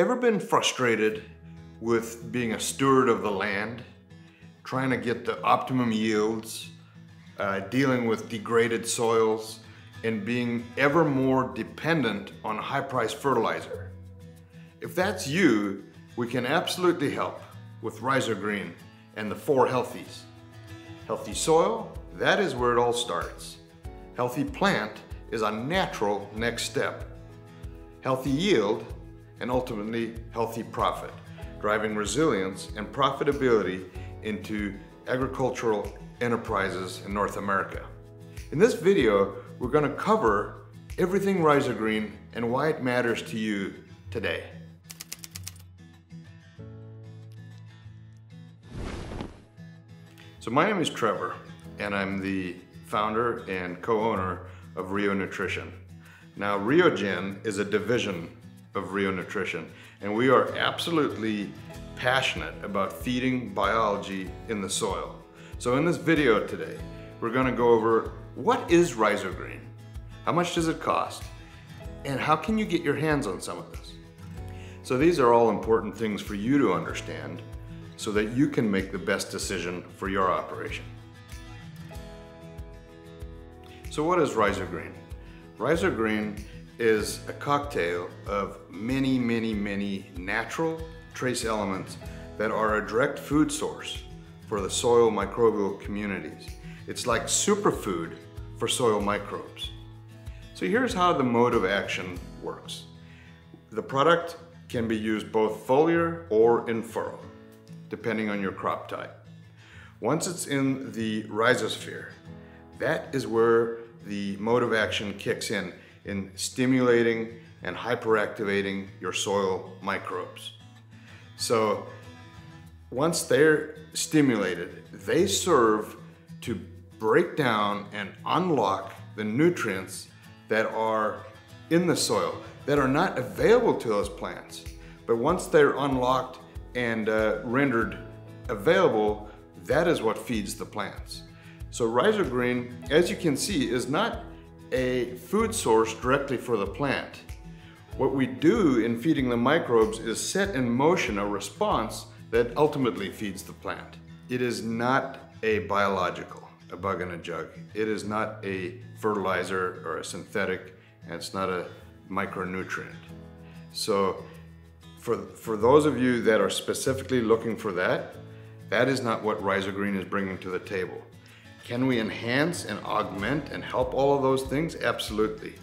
Ever been frustrated with being a steward of the land, trying to get the optimum yields, uh, dealing with degraded soils, and being ever more dependent on high priced fertilizer? If that's you, we can absolutely help with Rhyzogreen and the four healthies. Healthy soil, that is where it all starts. Healthy plant is a natural next step. Healthy yield, and ultimately healthy profit, driving resilience and profitability into agricultural enterprises in North America. In this video, we're going to cover everything Rhyzogreen and why it matters to you today. So my name is Trevor and I'm the founder and co-owner of Rio Nutrition. Now Riogen is a division of Rio Nutrition and we are absolutely passionate about feeding biology in the soil. So in this video today, we're gonna go over what is Rhyzogreen? How much does it cost? And how can you get your hands on some of this? So these are all important things for you to understand so that you can make the best decision for your operation. So what is Rhyzogreen? Rhyzogreen is a cocktail of many, many, many natural trace elements that are a direct food source for the soil microbial communities. It's like superfood for soil microbes. So here's how the mode of action works. The product can be used both foliar or in furrow depending on your crop type. Once it's in the rhizosphere, that is where the mode of action kicks in, in stimulating and hyperactivating your soil microbes. So once they're stimulated, they serve to break down and unlock the nutrients that are in the soil that are not available to those plants. But once they're unlocked and uh, rendered available, that is what feeds the plants. So Rhyzogreen, as you can see, is not a food source directly for the plant. What we do in feeding the microbes is set in motion a response that ultimately feeds the plant. It is not a biological, a bug in a jug. It is not a fertilizer or a synthetic, and it's not a micronutrient. So for, for those of you that are specifically looking for that, that is not what Rhyzogreen is bringing to the table. Can we enhance and augment and help all of those things? Absolutely.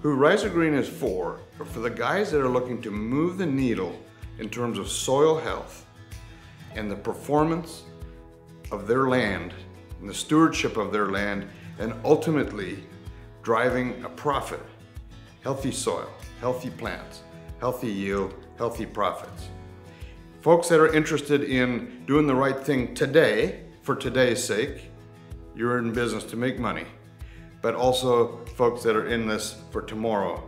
Who Rhyzogreen is for, are for the guys that are looking to move the needle in terms of soil health and the performance of their land and the stewardship of their land and ultimately driving a profit, healthy soil, healthy plants healthy yield, healthy profits. Folks that are interested in doing the right thing today, for today's sake, you're in business to make money. But also folks that are in this for tomorrow,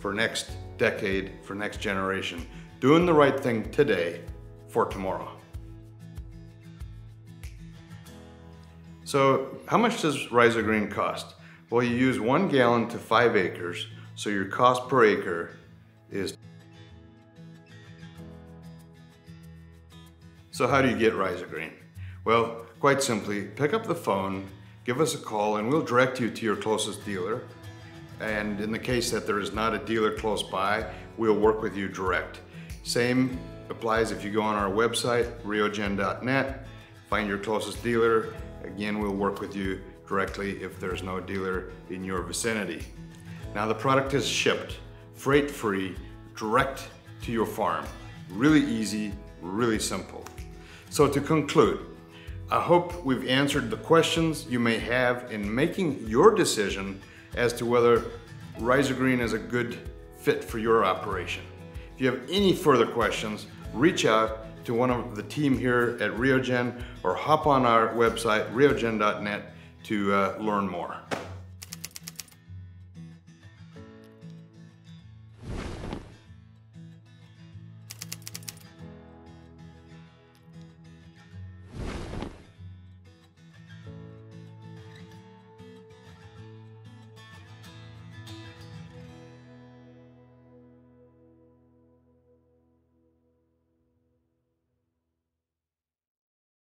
for next decade, for next generation, doing the right thing today for tomorrow. So how much does Rhyzogreen cost? Well, you use one gallon to five acres, so your cost per acre is. So how do you get Rhyzogreen? Well, quite simply, pick up the phone, give us a call, and we'll direct you to your closest dealer. And in the case that there is not a dealer close by, we'll work with you direct. Same applies if you go on our website, riogen.net, find your closest dealer. Again, we'll work with you directly if there's no dealer in your vicinity. Now the product is shipped freight free, direct to your farm. Really easy, really simple. So to conclude, I hope we've answered the questions you may have in making your decision as to whether Rhyzogreen is a good fit for your operation. If you have any further questions, reach out to one of the team here at Riogen or hop on our website, riogen.net to uh, learn more.